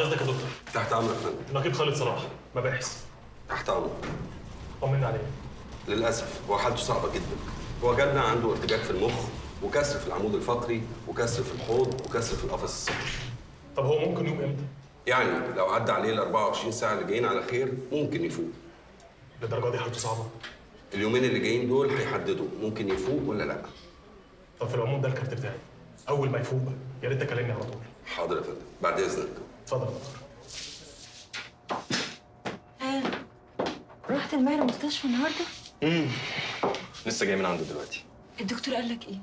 اذنك يا دكتور. تحت أمرك. يا فندم نقيب خالد صلاح مباحث. تحت أمرك. طمنا عليه. للأسف هو حالته صعبة جدا. هو جالنا عنده ارتجاج في المخ وكسر في العمود الفقري وكسر في الحوض وكسر في القفص الصدري طب هو ممكن يقوم إمتى؟ يعني لو عدى عليه ال 24 ساعة اللي جايين على خير ممكن يفوق. للدرجة دي حالته صعبة؟ اليومين اللي جايين دول هيحددوا ممكن يفوق ولا لأ. طب في العموم ده الكارت بتاعي. أول ما يفوق يا ريت تكلمني على طول. حاضر يا فندم. بعد إذنك. اتفضل يا دكتور. ها رحت الماهر المستشفى النهارده؟ امم لسه جاي من عنده دلوقتي. الدكتور قال لك إيه؟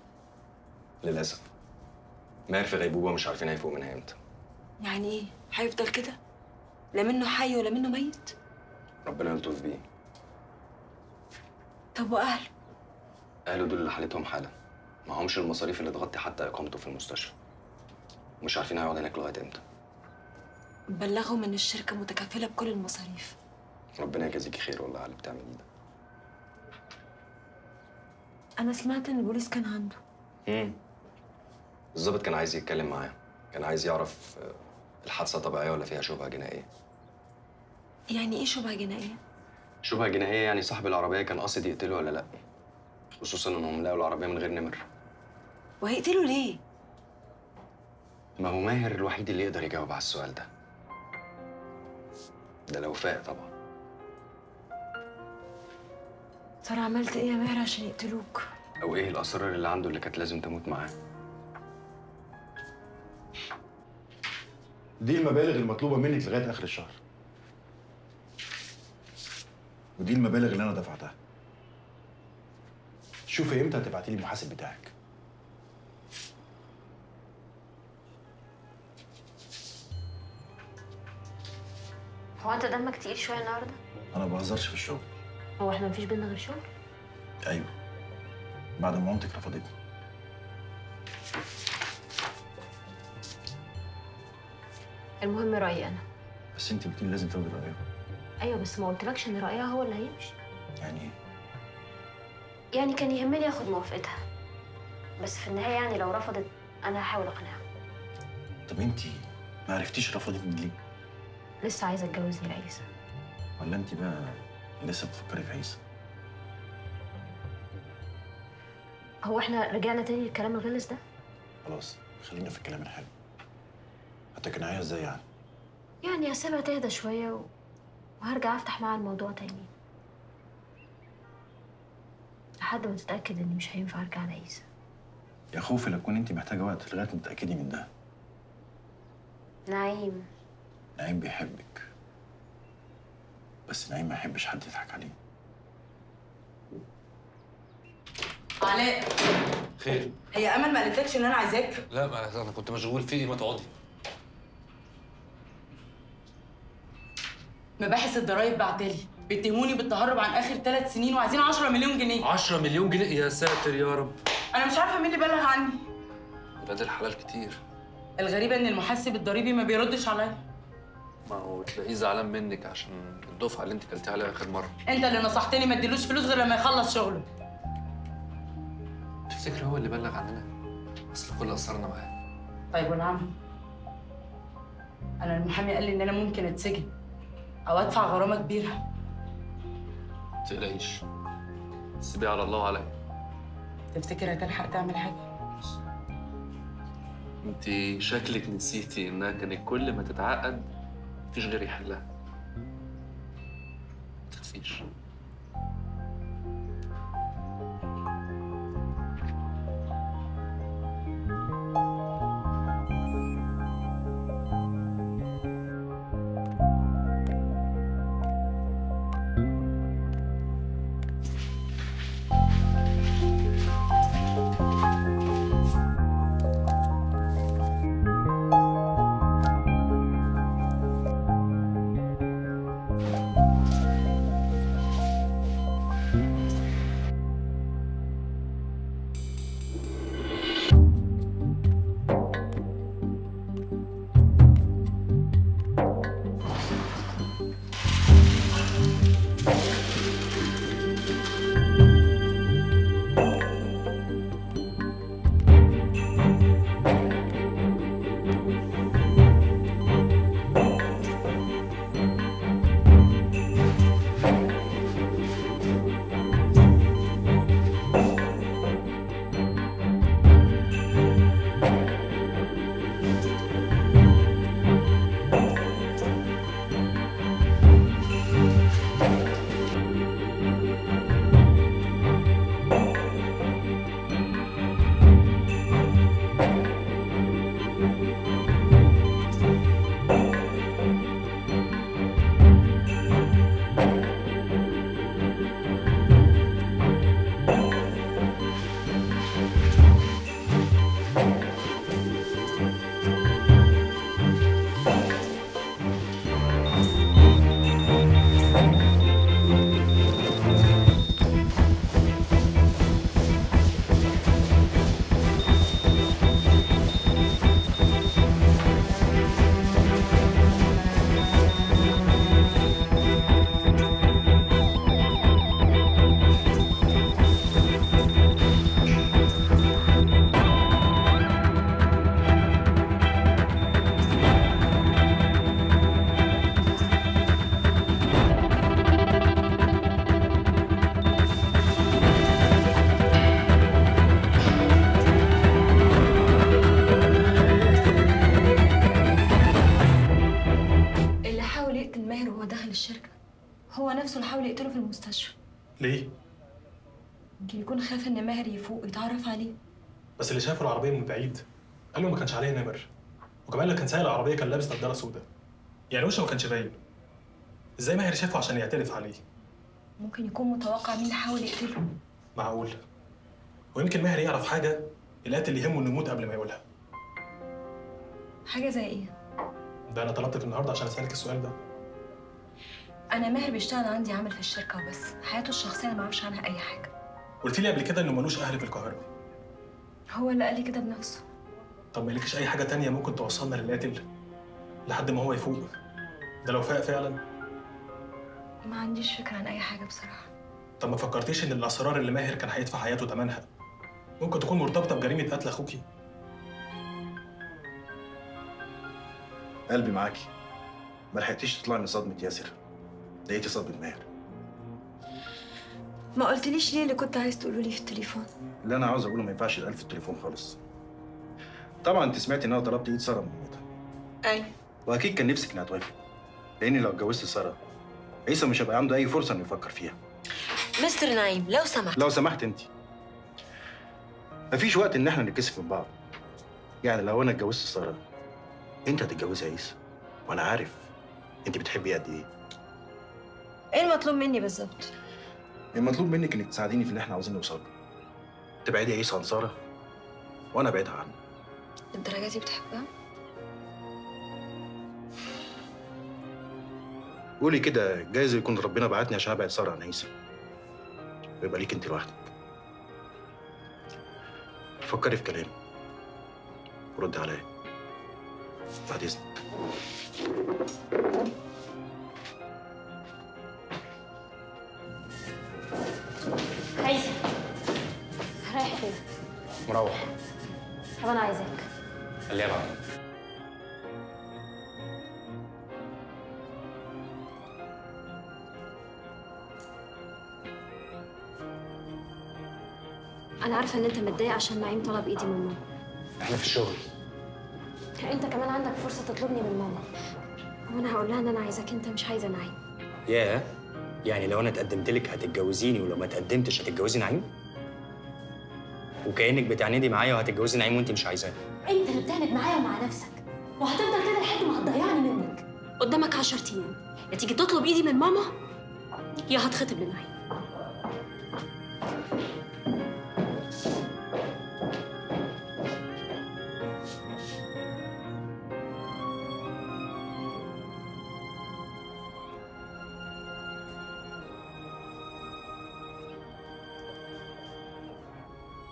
للأسف. ماهر في غيبوبة مش عارفين هيفوق منها إمتى. يعني إيه؟ هيفضل كده؟ لا منه حي ولا منه ميت؟ ربنا يلطف بيه. طب وأهله؟ أهله دول اللي حالتهم حاله معهمش المصاريف اللي تغطي حتى إقامته في المستشفى. مش عارفين هيقعد هناك لغاية إمتى. بلغهم ان الشركة متكفلة بكل المصاريف. ربنا يجازيكي خير والله على اللي بتعمليه ده. أنا سمعت إن البوليس كان عنده. امم الظابط كان عايز يتكلم معاه كان عايز يعرف آه، الحادثة طبيعية ولا فيها شبهة جنائية. يعني إيه شبهة جنائية؟ شبهة جنائية يعني صاحب العربية كان قاصد يقتله ولا لأ؟ خصوصا إنهم لقوا العربية من غير نمر. وهيقتلوا ليه؟ ما هو ماهر الوحيد اللي يقدر يجاوب على السؤال ده. ده لو فاق طبعا ترى عملت إيه يا ماهر عشان يقتلوك أو إيه الأسرار اللي عنده اللي كانت لازم تموت معاه دي المبالغ المطلوبة منك لغاية آخر الشهر. ودي المبالغ اللي أنا دفعتها. شوفي إمتى هتبعتي لي المحاسب بتاعك. هو انت دمك تقيل شوية النهارده أنا ما بهزرش في الشغل. هو إحنا مفيش بينا غير شغل أيوه. بعد ما مامتك رفضتني. المهم رأيي أنا بس أنت قلتي لازم تاخدي رأيها. أيوه بس ما قلتلكش إن رأيها هو اللي هيمشي يعني إيه؟ يعني كان يهمني آخد موافقتها بس في النهاية يعني لو رفضت أنا هحاول أقنعها طب أنت ما عرفتيش رفضتني ليه؟ لسه عايزة اتجوز يا عيسى ولا أنت بقى لسه بتفكري في عيسى؟ هو إحنا رجعنا تاني للكلام الغلس ده خلاص خلينا في الكلام الحلو. هتقنعيها إزاي يعني؟ يعني هسيبها تهدى شوية و... وهرجع افتح معاها الموضوع تاني لحد ما تتأكد إني مش هينفع أرجع لعيسى يا خوفي لا تكون أنت محتاجة وقت لغاية ما تتأكدي من ده. نعيم نعيم بيحبك بس نعيم ما يحبش حد يضحك عليه. علاء. خير. هي أمل ما قالتلكش إن أنا عايزاك؟ لا ما أنا كنت مشغول في إيه ما تقعدي. مباحث الضرايب بعتلي. بيتهموني بالتهرب عن آخر ثلاث سنين وعايزين 10 مليون جنيه. 10 مليون جنيه؟ يا ساتر يا رب. أنا مش عارفة مين اللي بلغ عني. ولاد الحلال كتير. الغريبه إن المحاسب الضريبي ما بيردش عليا. ما هو تلاقيه زعلان منك عشان الدفعة اللي انت كلتيها عليها آخر مرة. انت اللي نصحتني ما اديلوش فلوس غير لما يخلص شغله. تفتكر هو اللي بلغ عننا؟ أصل كل اسرارنا معاه. طيب والعم أنا المحامي قال لي إن أنا ممكن أتسجن أو أدفع غرامة كبيرة. ما تقلقيش. سيبيه على الله وعليا. تفتكر هتلحق تعمل حاجة؟ انت شكلك نسيتي إنها كانت كل ما تتعقد مفيش غير يحلها. ما بس اللي شافه العربية من بعيد قال له ما كانش عليه نمر. وكمان اللي كان سايق العربية كان لابس نضاره سوداء يعني وشه ما كانش باين. إزاي ماهر شافه عشان يعترف عليه؟ ممكن يكون متوقع مين اللي حاول يقتله. معقول. ويمكن ماهر يعرف حاجة القاتل اللي يهمه إنه يموت قبل ما يقولها. حاجة زي إيه؟ ده أنا طلبتك النهارده عشان أسألك السؤال ده. أنا ماهر بيشتغل عندي عامل في الشركة وبس. حياته الشخصية أنا معرفش عنها أي حاجة. قلت لي قبل كده إنه ملوش أهل في القاهرة. هو اللي قال لي كده بنفسه. طب ما لكش أي حاجة تانية ممكن توصلنا للقاتل لحد ما هو يفوق؟ ده لو فاق فعلا؟ ما عنديش فكرة عن أي حاجة بصراحة. طب ما فكرتيش إن الأسرار اللي ماهر كان هيدفع حياته ثمنها ممكن تكون مرتبطة بجريمة قتل أخوكي؟ قلبي معاكي. ما لحقتيش تطلعي من صدمة ياسر. لقيتي صدمة ماهر. ما قلتليش ليه اللي كنت عايز تقوله لي في التليفون. اللي أنا عاوز أقوله ما ينفعش يتقال في التليفون خالص. طبعا أنت سمعتي إن أنا طلبت إيد سارة من مامتها. أيوة. وأكيد كان نفسك إنها توافق لاني لو اتجوزت سارة عيسى مش هيبقى عنده أي فرصة إنه يفكر فيها. مستر نعيم لو سمحت. لو سمحت أنت. مفيش وقت إن إحنا نتكسف من بعض. يعني لو أنا اتجوزت سارة أنت هتتجوزي عيسى. وأنا عارف أنت بتحبي قد إيه. إيه المطلوب مني بالظبط؟ المطلوب منك إنك تساعديني في اللي إحنا عاوزين نوصل تبعدي عيسى عن سارة؟ وأنا أبعدها عنه. الدرجة دي بتحبها؟ قولي كده جايز يكون ربنا بعتني عشان أبعد سارة عن عيسى. ويبقى ليك أنت لوحدك. فكري في كلامي. ورد عليا. بعد إذنك. مروح طب أنا عايزاك. خليها بعدين. أنا عارفة إن أنت متضايق عشان نعيم طلب إيدي من ماما. إحنا في الشغل. أنت كمان عندك فرصة تطلبني من ماما. وأنا هقول لها إن أنا عايزاك أنت مش عايزة نعيم. ياه. يعني لو أنا اتقدمت لك هتتجوزيني ولو ما اتقدمتش هتتجوزي نعيم؟ وكأنك بتعندي معايا وهتتجوزي نعيم وانت مش عايزاه. انت اللي بتعند معايا ومع نفسك. وهتفضل كده لحد ما هتضيعني منك. قدامك 10 أيام. يا تيجي تطلب إيدي من ماما؟ يا هتخطب لنعيم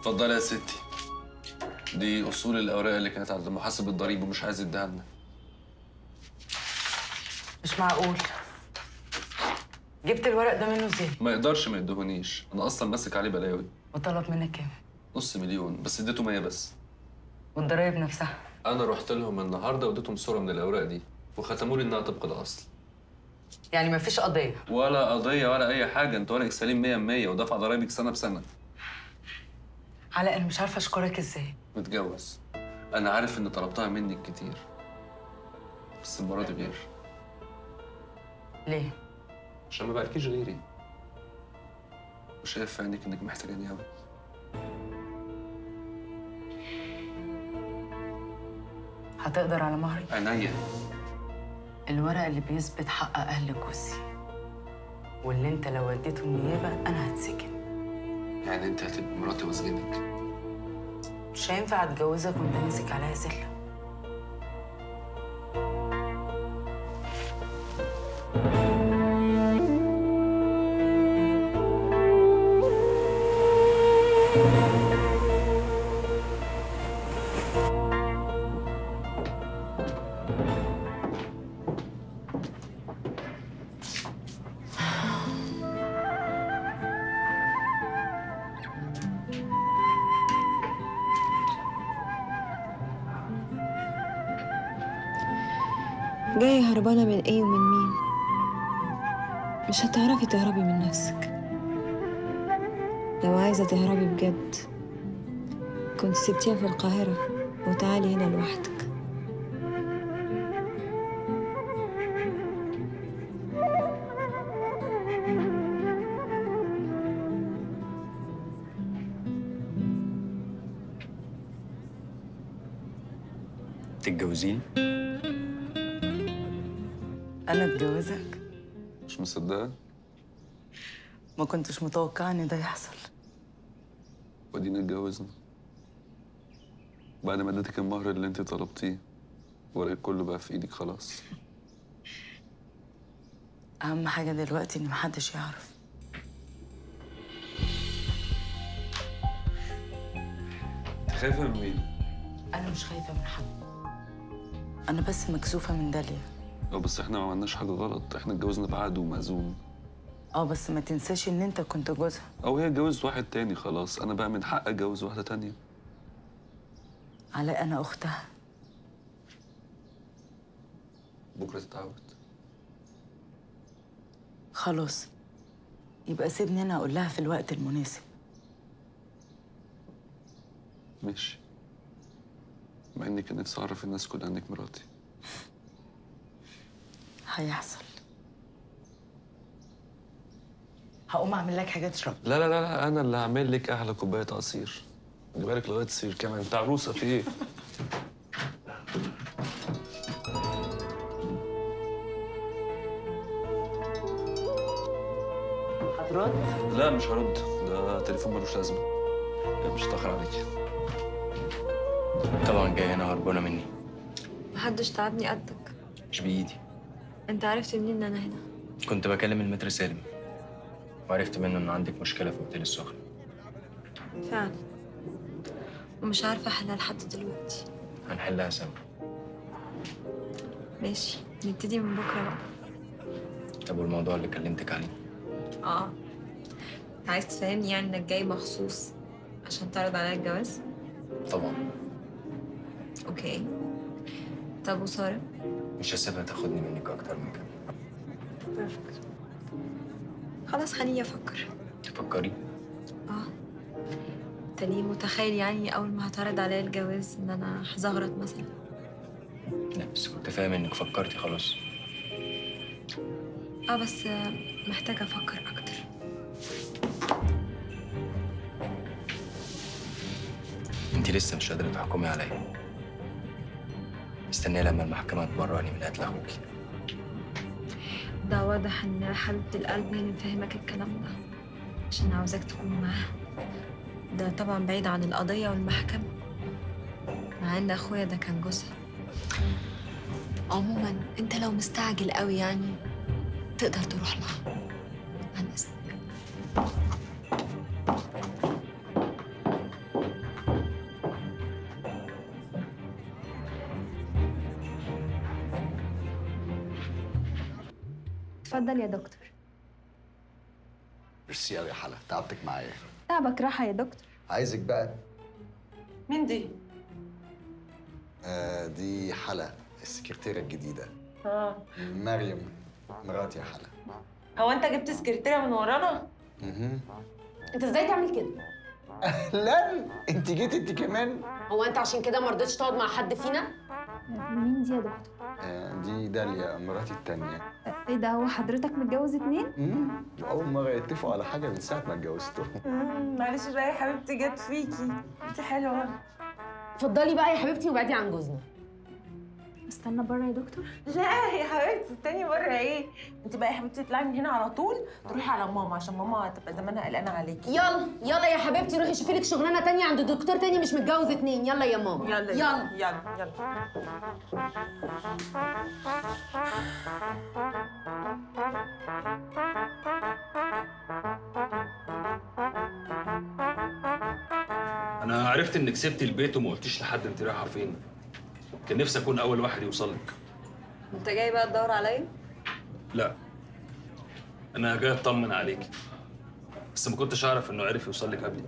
اتفضلي يا ستي. دي أصول الأوراق اللي كانت عند محاسب الضريبه ومش عايز يديها لنا مش معقول. جبت الورق ده منه إزاي؟ ما يقدرش ما يدهونيش أنا أصلا ماسك عليه بلاوي. وطلب منك كام؟ نص مليون بس اديته 100 بس. والضرايب نفسها. أنا رحت لهم النهارده واديتهم صورة من الأوراق دي وختموا لي إنها طبق الأصل. يعني مفيش قضية. ولا قضية ولا أي حاجة. أنت ورقك سليم 100 100 ودفع ضرايبك سنة بسنة. علاء أنا مش عارفة أشكرك إزاي. متجوز. أنا عارف إن طلبتها منك كتير. بس المرة دي غير. ليه؟ عشان ما بقالكيش غيري. وشايف في عينيك إنك محتاجاني قوي هتقدر على مهري؟ عينيا. الورق اللي بيثبت حق أهل جوزي واللي أنت لو وديته النيابة أنا هتسجن يعني انت هتبقى مراتي واسجنك مش هينفع اتجوزك وانت ماسك عليا سلة شفتيها في القاهرة وتعالي هنا لوحدك تتجوزيني؟ أنا أتجوزك؟ مش مصدقة؟ ما كنتش متوقعة إن ده يحصل ودينا اتجوزنا بعد ما اديتك المهر اللي انت طلبتيه ولقيت كله بقى في إيدك خلاص. أهم حاجة دلوقتي إن محدش يعرف. أنت خايفة من مين؟ أنا مش خايفة من حد. أنا بس مكسوفة من داليا. آه بس إحنا ما عملناش حاجة غلط. إحنا اتجوزنا بعقد ومأذون. آه بس ما تنساش إن أنت كنت جوزها. أو هي اتجوزت واحد تاني خلاص. أنا بقى من حق أتجوز واحدة تانية. علاء أنا أختها. بكرة تتعود. خلاص. يبقى سيبني أنا أقول لها في الوقت المناسب. ماشي. مع اني كان نفسي اعرف الناس كلها إنك مراتي. هيحصل. هقوم أعمل لك حاجة تشرب لا لا لا لا أنا اللي هعمل لك أحلى كوباية عصير. جايبالك لغاية السرير كمان. انت عروسه في إيه؟ هترد؟ لا مش هرد. ده تليفون ملوش لازمة. مش هتأخر عليكي طبعا جاي هنا هربانه مني. محدش تعبني قدك. مش بإيدي. انت عرفت منين إن أنا هنا؟ كنت بكلم المتر سالم وعرفت منه إن عندك مشكلة في أوتيل السخن فعلا. ومش عارفة أحلها لحد دلوقتي. هنحلها سوا. ماشي. نبتدي من بكرة بقى. طب والموضوع اللي كلمتك عليه؟ آه. عايز تفهمني يعني إنك جاي مخصوص عشان تعرض عليا الجواز؟ طبعا. أوكي. طب وسارة؟ مش هسيبها تاخدني منك أكتر من كده. خلاص خليني أفكر. تفكري آه. ليه متخيل يعني أول ما هتعرض عليا الجواز إن أنا هزغرط مثلا. لا بس كنت فاهم إنك فكرتي خلاص. آه بس محتاجة أفكر أكتر. انت لسه مش قادرة تحكمي عليا. مستنية لما المحكمة تبرئني من قتل أخوكي. ده واضح إن حبيبة القلب هي اللي مفهمك الكلام ده. عشان عاوزاك تكون معاها. ده طبعا بعيد عن القضية والمحكمة مع إن أخويا ده كان جوزها عموما أنت لو مستعجل قوي يعني تقدر تروح لها عن اذنك اتفضل يا دكتور. ميرسي قوي يا حلا تعبتك معايا. تعبك راحة يا دكتور عايزك بقى مين دي؟ آه دي حلا السكرتيرة الجديدة آه مريم مراتي يا حلا هو أنت جبت سكرتيرة من ورانا؟ مهم. أنت إزاي تعمل كده؟ أهلا أنت جيت أنت كمان هو أنت عشان كده ما رضيتش تقعد مع حد فينا؟ مين دي يا دكتور؟ آه دي داليا مراتي التانية إيه ده هو حضرتك متجوز اتنين؟ مم. أول مرة يتفقوا على حاجة من ساعة ما اتجوزتهم معلش بقى يا حبيبتي جت فيكي انت حلوة اتفضلي بقى يا حبيبتي وبعدي عن جوزنا استنى بره يا دكتور. لا يا حبيبتي التاني بره إيه؟ انت بقى يا حبيبتي تطلعي من هنا على طول تروحي على ماما عشان ماما تبقى زمانها قلقانة عليكي. يلا يلا يا حبيبتي روحي شوفي لك شغلانة تانية عند دكتور تاني مش متجوز اتنين. يلا يا ماما. يلا يلا. يلا يلا. أنا عرفت إنك سبتي البيت وما قلتيش لحد أنت رايحة فين. كان نفسي أكون أول واحد يوصل لك أنت جاي بقى تدور عليا؟ لا. أنا جاي أطمن عليك. بس ما كنتش أعرف إنه عرف يوصل لك قبلي.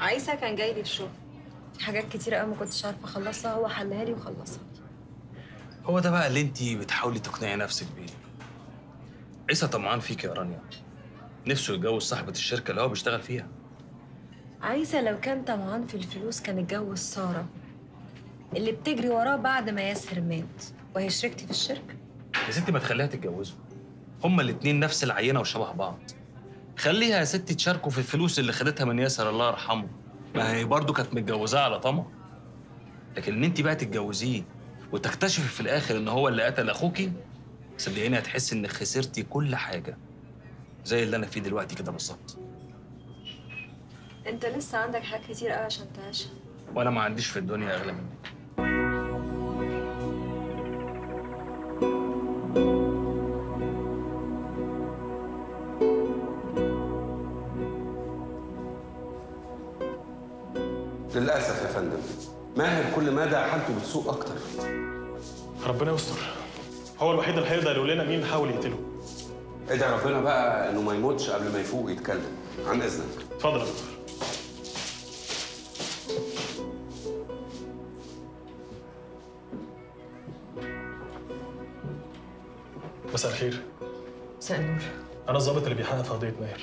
عيسى كان جاي لي الشغل. في حاجات كتيرة قوي ما كنتش عارفة أخلصها هو حلها لي وخلصها. هو ده بقى اللي أنت بتحاولي تقنعي نفسك بيه. عيسى طمعان فيك يا رانيا. نفسه يتجوز صاحبة الشركة اللي هو بيشتغل فيها. عيسى لو كان طمعان في الفلوس كان اتجوز سارة. اللي بتجري وراه بعد ما ياسر مات وهي شريكتي في الشركة. يا ستي ما تخليها تتجوزوا. هما الاتنين نفس العينة وشبه بعض. خليها يا ستي تشاركوا في الفلوس اللي خدتها من ياسر الله يرحمه. ما هي برضه كانت متجوزاه على طمع. لكن إن انت بقى تتجوزيه وتكتشفي في الآخر إن هو اللي قتل اخوكي صدقيني هتحسي إنك خسرتي كل حاجة. زي اللي أنا فيه دلوقتي كده بالظبط. أنت لسه عندك حاجات كتير قوي عشان تعيشها. وأنا ما عنديش في الدنيا أغلى منك. ماهر كل مدى حالته بتسوء أكتر. ربنا يستر. هو الوحيد اللي هيقدر يقول لنا مين حاول يقتله. ادعي ربنا بقى إنه ما يموتش قبل ما يفوق يتكلم عن إذنك. اتفضل يا دكتور. مساء الخير. مساء النور. أنا الضابط اللي بيحقق في قضية ماهر.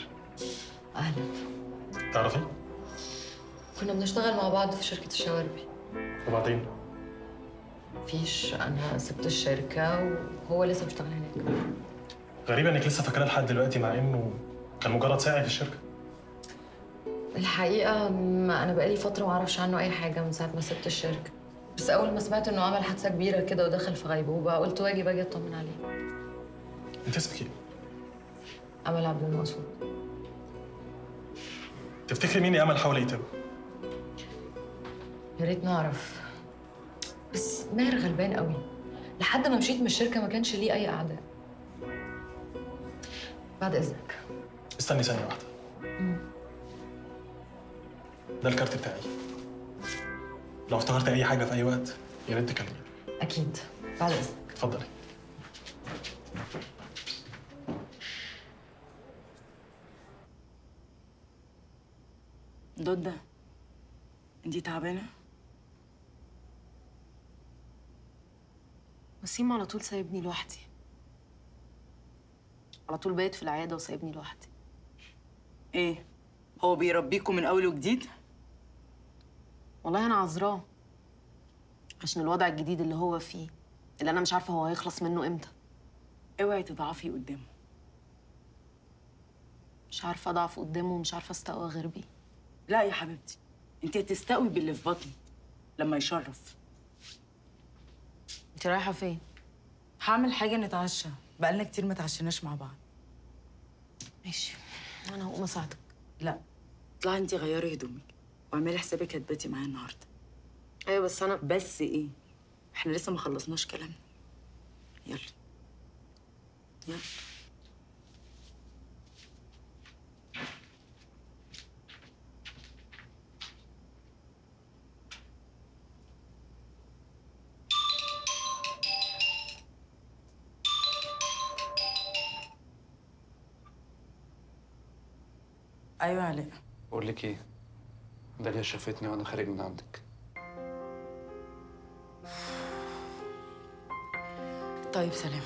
أهلا. تعرفي؟ كنا بنشتغل مع بعض في شركة الشواربي وبعدين مفيش. أنا سبت الشركة وهو لسه بيشتغل هناك. غريبة إنك لسه فاكراه لحد دلوقتي مع إنه كان مجرد ساعي في الشركة. الحقيقة ما أنا بقالي فترة ما أعرفش عنه أي حاجة من ساعة ما سبت الشركة. بس أول ما سمعت إنه عمل حادثة كبيرة كده ودخل في غيبوبة قلت واجب أجي أطمن عليه. أنت اسمك إيه؟ أمل عبد المقصود. تفتكري مين يا أمل حاول يقتله يا ريت نعرف. بس ماهر غلبان قوي. لحد ما مشيت من الشركة ما كانش ليه أي اعداء بعد إذنك. استني ثانية واحدة. ده الكارت بتاعي. لو افتكرت أي حاجة في أي وقت يا ريت تكلميني أكيد. بعد إذنك. اتفضلي. دودة انتي تعبانة؟ وسيم على طول سايبني لوحدي. على طول بايت في العيادة وسايبني لوحدي. إيه؟ هو بيربيكوا من أول وجديد؟ والله أنا عذراه. عشان الوضع الجديد اللي هو فيه اللي أنا مش عارفة هو هيخلص منه إمتى. أوعي تضعفي قدامه. مش عارفة أضعف قدامه ومش عارفة أستقوى غير بيه. لا يا حبيبتي انتي هتستقوي باللي في بطني لما يشرف. انت رايحة فين؟ هعمل حاجة نتعشى. بقالنا كتير ما تعشيناش مع بعض. ماشي. أنا هقوم أساعدك. لا. اطلعي انتي غيري هدومك واعملي حسابك هتباتي معايا النهارده. أيوه بس أنا بس إيه؟ إحنا لسه ما خلصناش كلامنا. يلا. يلا. أيوه علاء بقول لك إيه؟ داليا شافتني وأنا خارج من عندك. طيب سلام.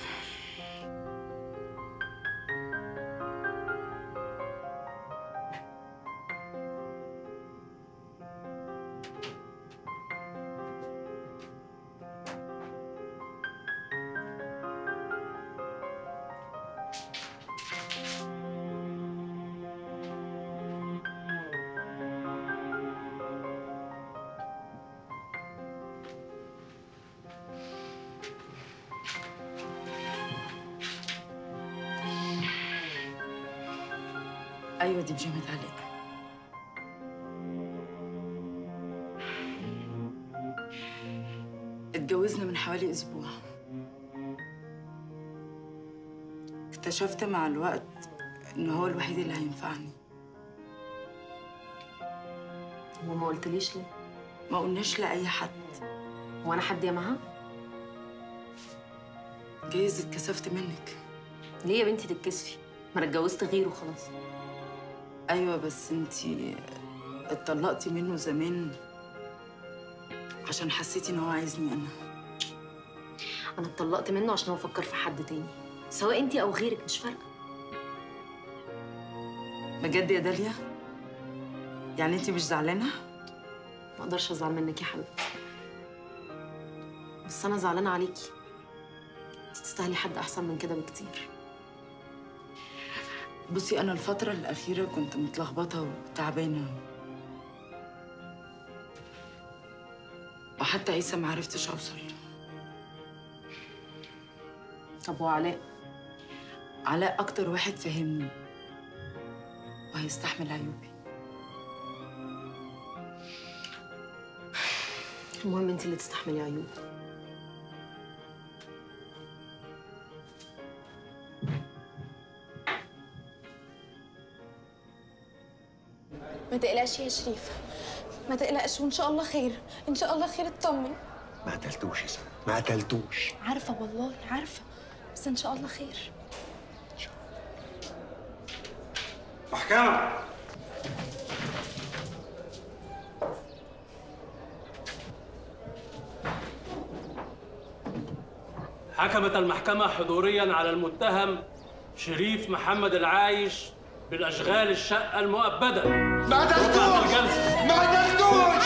أيوه دي بيجامة علاء اتجوزنا من حوالي أسبوع اكتشفت مع الوقت إن هو الوحيد اللي هينفعني وما قلتليش ليه؟ ما قلناش لأي حد هو أنا حد يا مها؟ جايز اتكسفت منك ليه يا بنتي تتكسفي؟ ما أنا اتجوزت غيره خلاص أيوه بس انتي اتطلقتي منه زمان عشان حسيتي إن هو عايزني أنا. أنا اتطلقت منه عشان هو فكر في حد تاني سواء انتي أو غيرك مش فارقة. بجد يا داليا؟ يعني انتي مش زعلانة؟ ما أقدرش أزعل منك يا حبيبتي. بس أنا زعلانة عليكي. أنتي تستاهلي حد أحسن من كده بكتير. بصي أنا الفترة الأخيرة كنت متلخبطة وتعبانة. وحتى عيسى ما عرفتش أوصل. له طب وعلاء؟ علاء أكتر واحد فهمني. وهيستحمل عيوبي. المهم انت اللي تستحملي عيوب تقلقش يا شريف ما تقلقش وإن شاء الله خير. إن شاء الله خير اطمن. ما قتلتوش يا سنة ما قتلتوش. عارفة والله عارفة. بس إن شاء الله خير. محكمة. حكمت المحكمة حضوريا على المتهم شريف محمد العايش بالأشغال الشقة المؤبدة. ما قتلتوش ما قتلتوش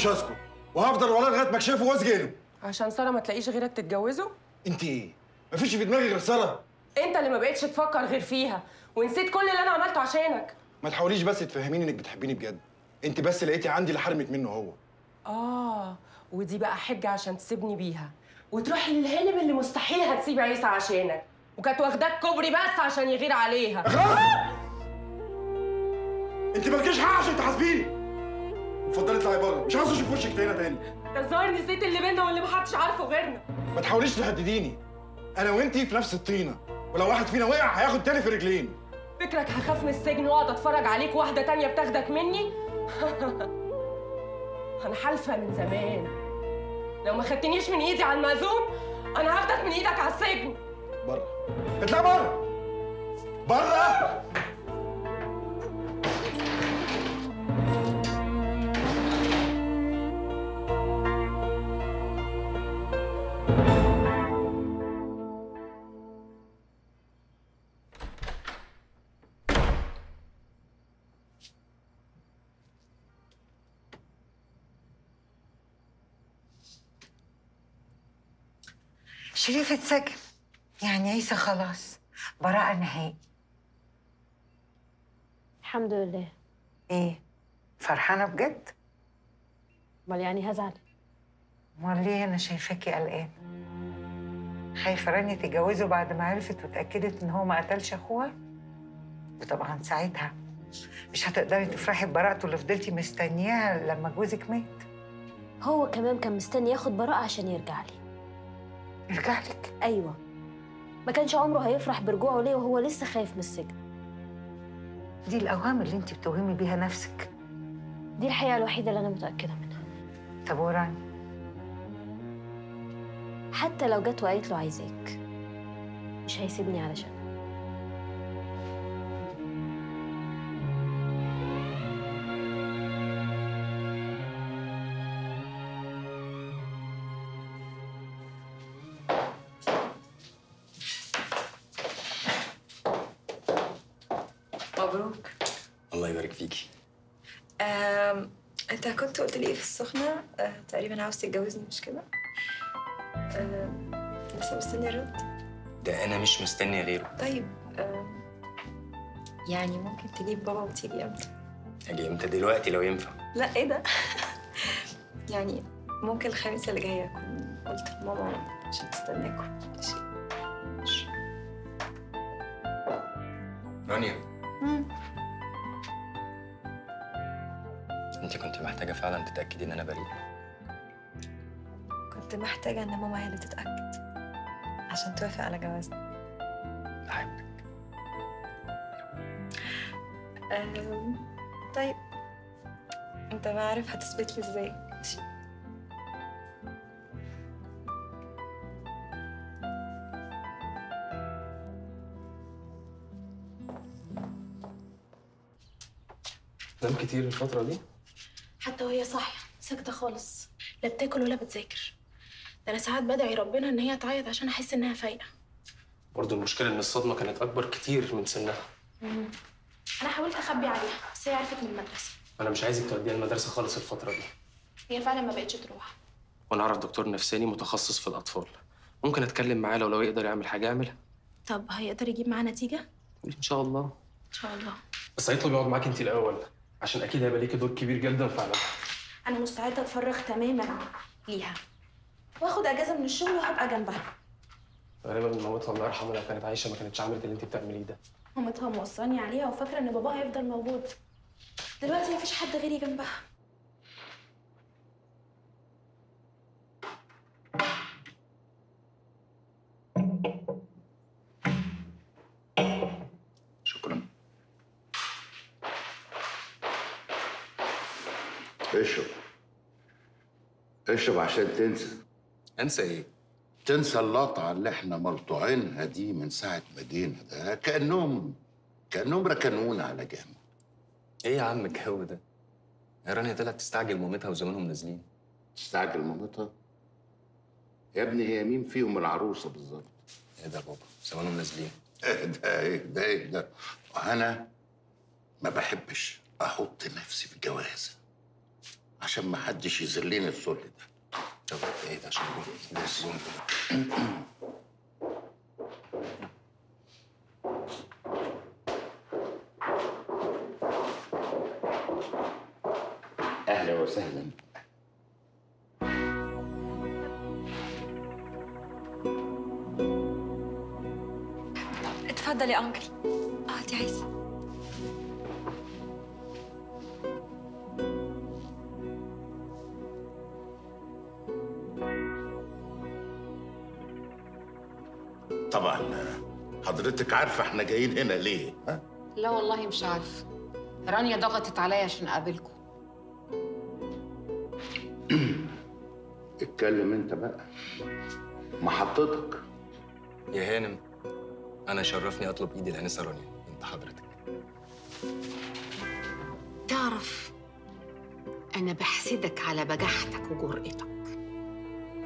مش هسكت. وهفضل وراه لغاية ما اكشفه واسجنه عشان سارة ما تلاقيش غيرك تتجوزه؟ انت إيه؟ مفيش في دماغي غير سارة. انت اللي ما بقتش تفكر غير فيها. ونسيت كل اللي أنا عملته عشانك. ما تحاوليش بس تفهميني إنك بتحبيني بجد. انت بس لقيتي عندي اللي حرمت منه هو. آه ودي بقى حجة عشان تسيبني بيها. وتروح للهانم اللي مستحيل هتسيب عيسى عشانك. وكانت واخداك كوبري بس عشان يغير عليها. انت مالكيش حق عشان تحاسبيني. اتفضلي اطلعي بره. مش عاوز أشوف وشك هنا تاني. ده الظاهر نسيت اللي بينا واللي محدش عارفه غيرنا. ما تحاوليش تهدديني أنا وانتي في نفس الطينة. ولو واحد فينا وقع هياخد تاني في رجلين. فكرك هخاف من السجن واقعد اتفرج عليك واحدة تانية بتاخدك مني؟ أنا حالفة من زمان. لو ما خدتنيش من ايدي على المأذون أنا هاخدك من إيدك على السجن. بره. اطلع بره. بره! شريف اتسجن يعني عيسى خلاص. براءة نهائي. الحمد لله. إيه؟ فرحانة بجد؟ أمال يعني هزعل؟ أمال ليه أنا شايفاكي قلقانة؟ خايفة رانيا تتجوزه بعد ما عرفت واتأكدت إن هو ما قتلش أخوها؟ وطبعا ساعتها مش هتقدري تفرحي ببراءته اللي فضلتي مستنياها لما جوزك مات. هو كمان كان مستني ياخد براءة عشان يرجع لي. يرجع لك. أيوه. ما كانش عمره هيفرح برجوعه ليه وهو لسه خايف من السجن. دي الأوهام اللي انت بتوهمي بيها نفسك. دي الحقيقة الوحيدة اللي أنا متأكدة منها. طب وراني حتى لو جت وقالت له عايزاك مش هيسيبني علشان أه... تقريبا عاوز تتجوزني مش كده؟ أم... لسه مستني الرد. ده أنا مش مستني غيره. طيب أم... يعني ممكن تجيب بابا وتيجي إمتى؟ أجي إمتى؟ دلوقتي لو ينفع. لا إيه ده؟ يعني ممكن الخميس اللي جاي أكون قلت لماما عشان تستناكم. ماشي. رانيا. أنت كنت محتاجة فعلا تتأكدي إن أنا بريء. كنت محتاجة إن ماما هي اللي تتأكد عشان توافق على جوازنا. بحبك طيب أنت ما عارف هتثبت لي إزاي. نام كتير الفترة دي؟ حتى وهي صاحية ساكتة خالص لا بتاكل ولا بتذاكر. ده أنا ساعات بدعي ربنا إن هي تعيط عشان أحس إنها فايقة. برضه المشكلة إن الصدمة كانت أكبر كتير من سنها. أنا حاولت أخبي عليها بس هي عرفت من المدرسة. أنا مش عايزك توديها المدرسة خالص الفترة دي. هي فعلا ما بقتش تروح. وأنا أعرف دكتور نفساني متخصص في الأطفال. ممكن أتكلم معاه لو لو يقدر يعمل حاجة يعملها؟ طب هيقدر يجيب معاه نتيجة؟ إن شاء الله. إن شاء الله. بس هيطلب يقعد معاك أنت الأول عشان أكيد هيبقى ليكي دور كبير جدا في علاجها أنا مستعدة أتفرغ تماما ليها. واخد اجازة من الشغل وهبقى جنبها. غالبا مامتها الله يرحمها لو كانت عايشة ما كانتش عملت اللي أنت بتعمليه ده. مامتها موصاني عليها وفاكرة إن باباها هيفضل موجود. دلوقتي مفيش حد غيري جنبها. شكرا. اشرب اشرب عشان تنسى؟ انسى إيه؟ تنسى اللقطة اللي إحنا ملطوعينها دي من ساعة ما جينا ده كأنهم كأنهم ركنونا على جنب إيه يا عم الجو ده؟ يا رانيا طلعت تستعجل مامتها وزمانهم نازلين تستعجل مامتها يا ابني هي مين فيهم العروسة بالظبط؟ إيه ده بابا؟ زمانهم نازلين إيه ده إيه ده إيه ده أنا ما بحبش أحط نفسي في جوازة عشان ما حدش يذلني الذل ده طب إيه ده أهلا وسهلا. اتفضل يا أنكل. اقعد يا عيسى حضرتك عارفة إحنا جايين هنا ليه ها؟ لا والله مش عارفة. رانيا ضغطت عليا عشان أقابلكم. اتكلم انت بقى. محطتك يا هانم أنا شرفني أطلب ايد الانسه رانيا انت حضرتك. تعرف أنا بحسدك على بجاحتك وجرأتك.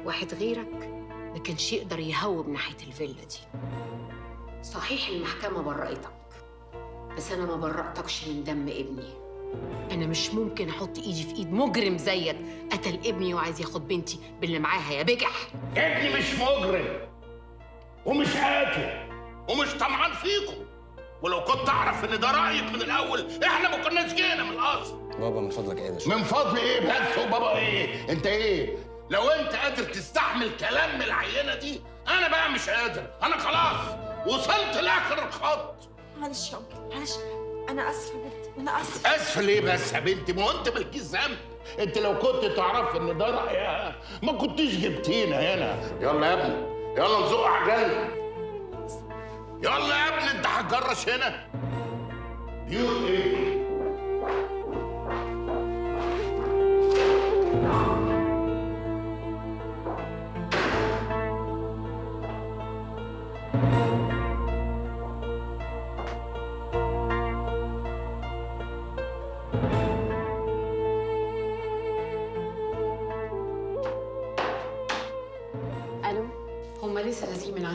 واحد غيرك ما كانش يقدر يهوب ناحية الفيلا دي. صحيح المحكمة برأتك بس أنا ما برأتكش من دم ابني. أنا مش ممكن أحط إيدي في إيد مجرم زيك. قتل ابني وعايز ياخد بنتي باللي معاها يا بجح. ابني مش مجرم ومش قاتل ومش طمعان فيكم. ولو كنت اعرف إن ده رأيك من الأول إحنا ما كناش جينا من الأصل. بابا من فضلك إيه ده من فضل إيه؟ بس وبابا إيه؟ أنت إيه؟ لو انت قادر تستحمل كلام من العينة دي أنا بقى مش قادر. أنا خلاص وصلت لآخر الخط. معلش يا انكل معلش. أنا آسفة جدا أنا آسفة. اسف ليه بس يا بنتي؟ ما هو أنت مالكيش ذنب. أنت لو كنت تعرف إن ده رايها ما كنتيش جبتينا هنا. يلا يا ابني يلا نزق عجلنا يلا يا ابني أنت هتجرش هنا. بيوت إيه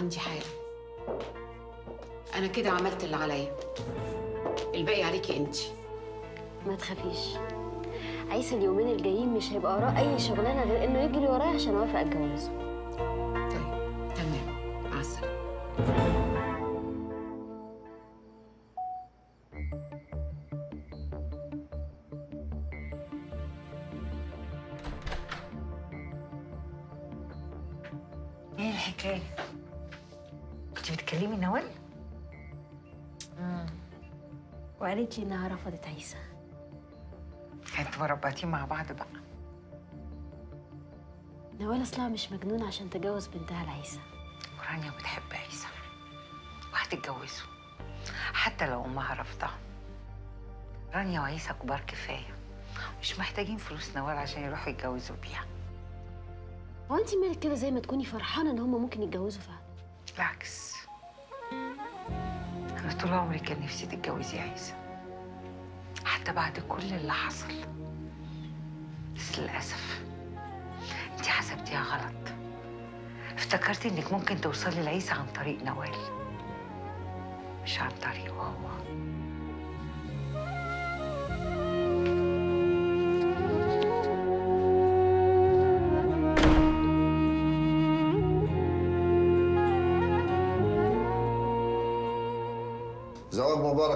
عندي حالا أنا كده عملت اللي عليا. الباقي عليكي أنت. ما تخافيش. عيسى اليومين الجايين مش هيبقى وراه أي شغلانة غير إنه يجري ورايا عشان أوافق اتجوزه تمام. مع السلامة. إيه الحكاية؟ بتكلمي نوال؟ وقالت لي إنها رفضت عيسى. كانتوا مربعتين مع بعض بقى. نوال أصلها مش مجنونه عشان تجوز بنتها لعيسى. ورانيا بتحب عيسى. وهتتجوزوا حتى لو أمها رافضه رانيا وعيسى كبار كفاية. مش محتاجين فلوس نوال عشان يروحوا يتجوزوا بيها. هو انت مالك كده زي ما تكوني فرحانة إن هما ممكن يتجوزوا فعلا؟ بالعكس. أنا طول عمري كان نفسي تتجوزي عيسى حتى بعد كل اللي حصل. بس للأسف انت حسبتيها غلط. افتكرتي انك ممكن توصلي لعيسى عن طريق نوال. مش عن طريقه هو.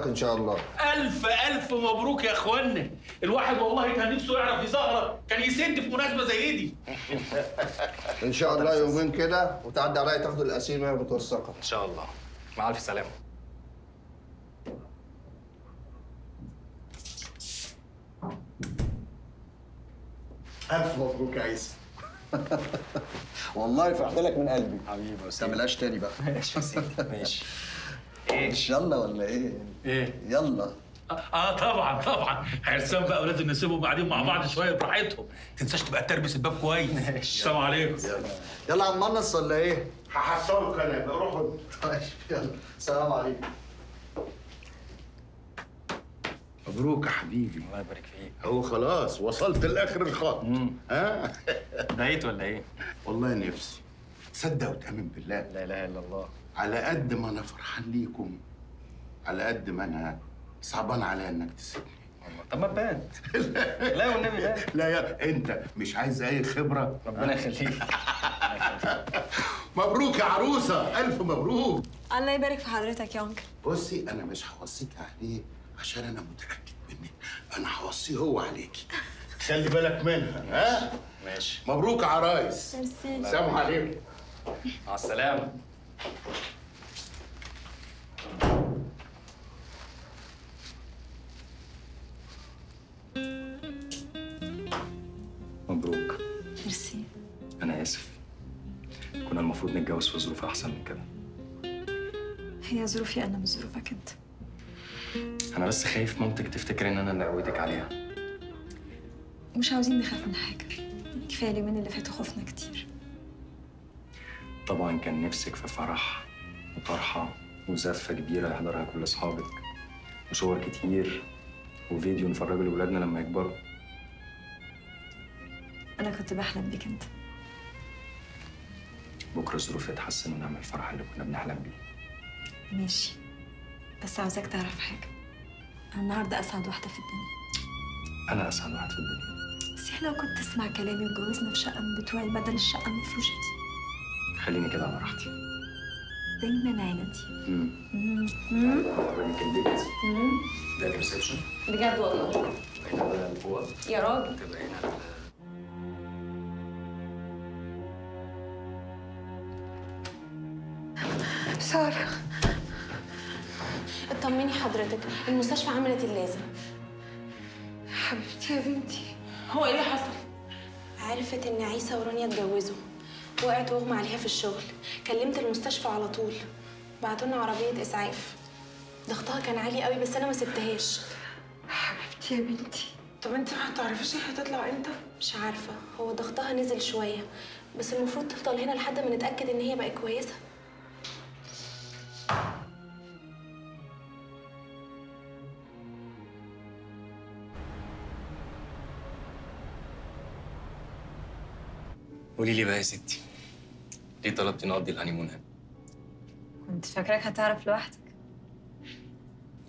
مبارك إن شاء الله. ألف ألف مبروك يا إخوانا الواحد والله كان نفسه يعرف يزهرة. كان يسد في مناسبة زي دي. إن شاء الله يومين كده وتعدي عليا تاخد القسيمه متوثقه إن شاء الله. مع ألف سلامة. ألف مبروك يا عيسى. والله فرحت لك من قلبي. حبيبي ما تعملهاش تاني بقى. ماشي يا سيدي. ماشي. مش يلا ولا إيه؟ إيه؟ يلا. آه طبعا طبعا. عرسان بقى ولازم نسيبهم قاعدين مع بعض شوية براحتهم. تنساش تبقى تربس الباب كويس. السلام عليكم. يلا يا عم منص ولا إيه؟ هحصلك أنا يبقى روح طيب يلا. سلام عليكم. مبروك يا حبيبي. الله يبارك فيك. هو خلاص وصلت لآخر الخط. ها؟ بقيت ولا إيه؟ والله نفسي. تصدق وتأمن بالله. لا إله إلا الله. على قد ما أنا فرحان ليكم على قد ما أنا صعبان عليا إنك تسيبني. طب ما تبان لا والنبي لا لا يا أنت مش عايز أي خبرة؟ ربنا يخليك. مبروك يا عروسة ألف مبروك. الله يبارك في حضرتك يا أنكل. بصي أنا مش هوصيك عليه عشان أنا متأكد منك. أنا هوصيه هو عليكي. خلي بالك منها ها؟ ماشي مبروك يا عرايس. ميرسي. سلام عليكم. مع السلامة. مبروك. ميرسي. أنا آسف. كنا المفروض نتجوز في ظروف أحسن من كده. هي ظروفي أنا مش ظروفك أنت. أنا بس خايف مامتك تفتكر إن أنا اللي قويتك عليها. مش عاوزين نخاف من حاجة. كفاية اليومين اللي فاتوا خفنا كتير. طبعا كان نفسك في فرح وطرحه وزفة كبيرة يحضرها كل أصحابك وصور كتير وفيديو نفرجه لاولادنا لما يكبروا. أنا كنت بحلم بيك أنت. بكرة الظروف تتحسن ونعمل الفرح اللي كنا بنحلم بيه. ماشي. بس عاوزاك تعرف حاجة. أنا النهارده أسعد واحدة في الدنيا. أنا أسعد واحد في الدنيا. بس إحنا لو كنت تسمع كلامي وجوزنا في شقة من بتوعي بدل الشقة المفروشه دي. خليني كده على راحتي. دايما عينتي امم مم. اوريك البيت ده ال reception بجد والله. هنا. يا راجل. تبقى هنا سارة اطمني حضرتك. المستشفى عملت اللازم. حبيبتي يا بنتي. هو إيه اللي حصل؟ عرفت إن عيسى ورانيا اتجوزوا. وقعت واغمى عليها في الشغل. كلمت المستشفى على طول. بعتولنا عربية إسعاف. ضغطها كان عالي قوي بس أنا ما سبتهاش. حبيبتي يا بنتي. طب أنت ما تعرفيش هي هتطلع إمتى؟ مش عارفة. هو ضغطها نزل شوية. بس المفروض تفضل هنا لحد ما نتأكد إن هي بقت كويسة. قولي لي بقى يا ستي ليه طلبتي نقضي الهانيمون هنا؟ كنت فاكراك هتعرف لوحدك.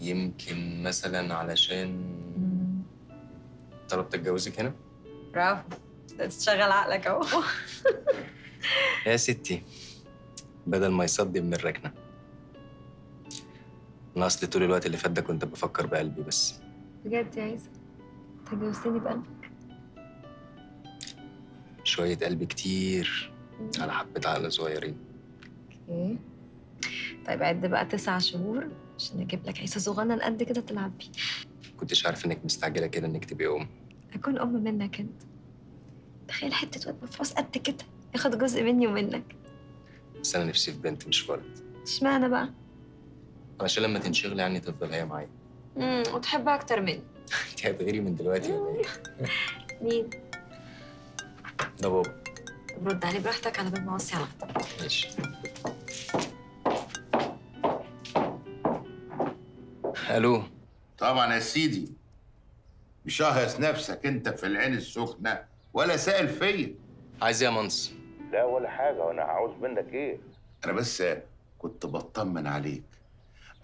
يمكن مثلا علشان طلبت اتجوزك هنا؟ برافو. تشغل عقلك أهو. يا ستي بدل ما يصدي من الركنة أنا أصل طول الوقت اللي فات ده كنت بفكر بقلبي بس. بجد يا عيسى أنت جوزتني بقلبك شوية قلب كتير على حبة عقل صغيرين. أوكي. طيب عد بقى تسع شهور عشان أجيب لك عيسى صغنن قد كده تلعب بيه. كنتش عارف إنك مستعجلة كده إنك تبقي أم. أكون أم منك أنت. تخيل حتة واد مفروس قد كده ياخد جزء مني ومنك. بس أنا نفسي في بنت مش ولد. إشمعنى بقى؟ عشان لما تنشغلي عني تفضل هي معايا. امم وتحبها أكتر مني. أنت هتغيري من دلوقتي ولا إيه؟ مين؟ ده بابا. طب رد عليه براحتك على بال ما اوصي على خطر. ماشي. ألو. طبعا يا سيدي. مشهيص نفسك أنت في العين السخنة ولا سائل فيا. عايز إيه يا منص لا ولا حاجة وأنا عاوز منك إيه؟ أنا بس كنت بطمن عليك.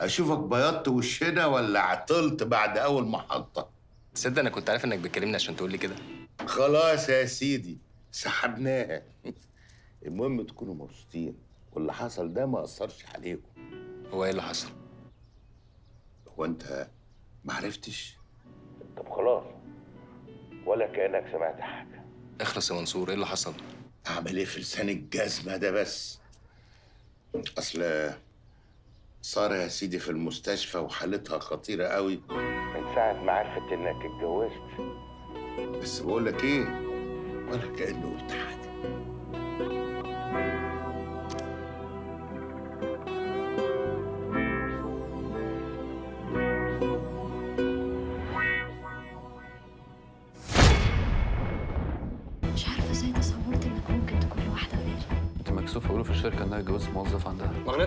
أشوفك بيضت وشنا ولا عطلت بعد أول محطة؟ تصدق أنا كنت عارف إنك بتكلمني عشان تقول لي كده. خلاص يا سيدي. سحبناها. المهم تكونوا مبسوطين. واللي حصل ده ما أثرش عليكم. هو إيه اللي حصل؟ هو أنت ما عرفتش؟ طب خلاص. ولا كأنك سمعت حاجة. اخلص يا منصور إيه اللي حصل؟ أعمل إيه في لسان الجزمة ده بس؟ أصل سارة يا سيدي في المستشفى وحالتها خطيرة قوي من ساعة ما عرفت إنك اتجوزت. بس بقول لك إيه؟ ولا كاني قلت حاجة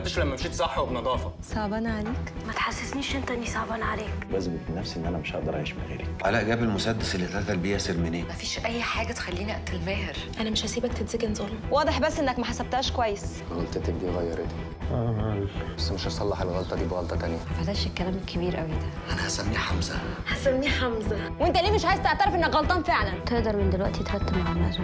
غلطتش لما مشيت صح وبنظافة. صعبانه عليك؟ ما تحسسنيش انت اني صعبانه عليك. بثبت لنفسي إن أنا مش هقدر أعيش من غيرك. علاء جاب المسدس اللي اتقتل بيه ياسر منين؟ مفيش أي حاجة تخليني أقتل ماهر. أنا مش هسيبك تتسجن ظلم. واضح بس إنك ما حسبتهاش كويس. غلطتك دي غيرتني بس مش هصلح الغلطة دي بغلطة تانية. بلاش الكلام الكبير قوي ده. أنا هسميه حمزة. هسميه حمزة. وأنت ليه مش عايز تعترف إنك غلطان فعلا؟ تقدر من دلوقتي ترتب مع الناس